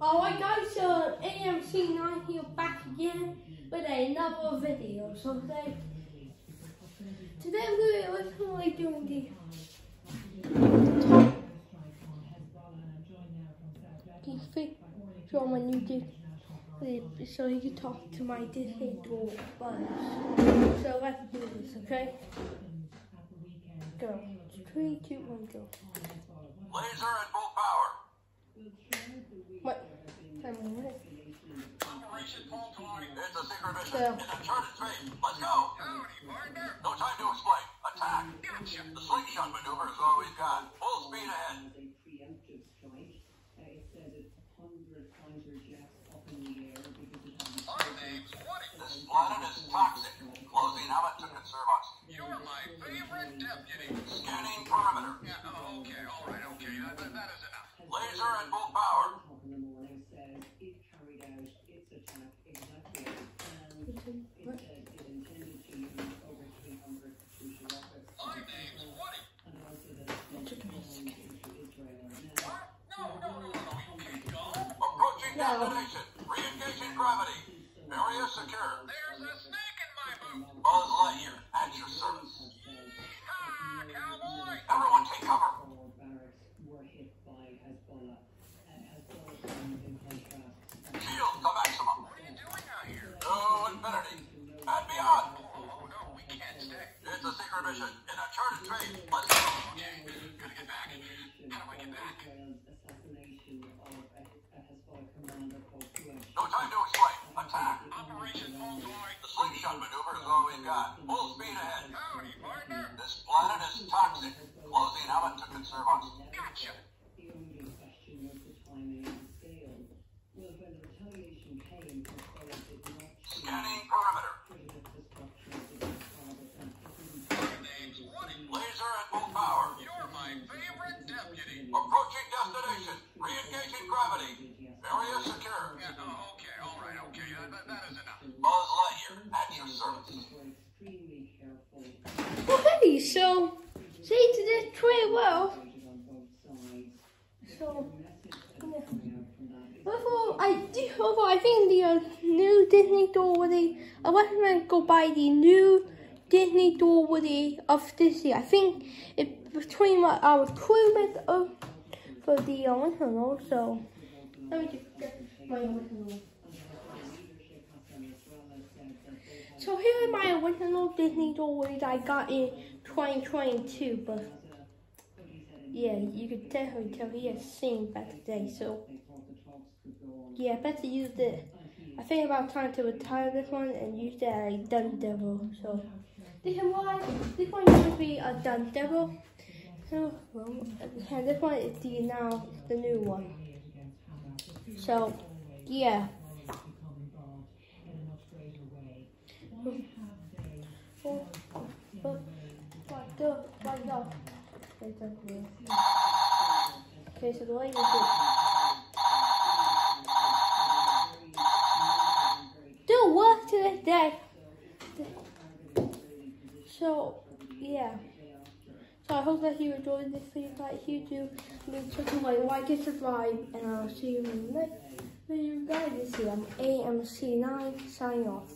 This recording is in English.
Alright guys, so AMC9 here back again with another video. So today, today we're literally doing the top the from a new Disney, so you can talk to my Disney door buttons. So let's do this, okay? Go. Three, two, one, go. Laser at full power. What? Time on it. Operation Paul Tawny. It's a secret mission So- in uncharted space. Let's go. No time to explain. Attack. Gotcha. The slingshot maneuver is all we've got. Full speed ahead. a preemptive strike. Uh, it said it's 100 fighter jets up in the air because it has Our name's Woody. This planet is toxic. Closing out to conserve oxygen. You're my favorite deputy. Scanning perimeter. Yeah, oh, okay, all right, okay. That, that, that is enough. Laser at full power. top in the morning says it carried out its attack exactly and it said it intended to use over 300 Katyusha rockets. My name's Woody. And also that it's going to into Israel. Now, What? No, no, no, no, no. You can't. Approaching destination. Re-engaging gravity. Area secure. There's a snake infinity. And beyond. Oh, no, we can't stay. It's a secret mission in uncharted space. Let's go. Okay, gotta get back. How do I get back? Israel's assassination of a, a Hezbollah commander called Quraysh. No time to explain. Attack. Operation Paul Tawny. The slingshot maneuver is all we've got. Full speed ahead. Howdy, partner. This planet is toxic. Closing out to conserve oxygen. Gotcha. The only question was the timing and scale. Well, when the retaliation came, Hezbollah did not choose Scanning perimeter. critical destruction of the target and it didn't My name's Woody. Laser at full power. You're my favorite deputy. Approaching destination. Re-engaging gravity. Area secure. Yeah, oh, okay, all right, okay. That, that, that is enough. Buzz Lightyear at your service. were extremely careful Okay, so see to this pretty well. So is Although I do, although I think the uh, new Disney Store Woody, I recommend go buy the new Disney Store Woody of this year. I think it between what I was quite of for the uh, original. So let me just get my original. So here are my original Disney Store Woodies I got in 2022, but yeah, you could definitely tell he has seen back today. So. Yeah, better use it. I think about time to retire this one and use that as a devil. So this one, this one to be a dun devil. So well, and this one is the now the new one. So yeah. What Okay, so the way you do work to this day. So, yeah. So I hope that you enjoyed this video. Like you do, sure to like, like and subscribe, and I'll see you in the next video. Guys, this is um, AMC9 signing off.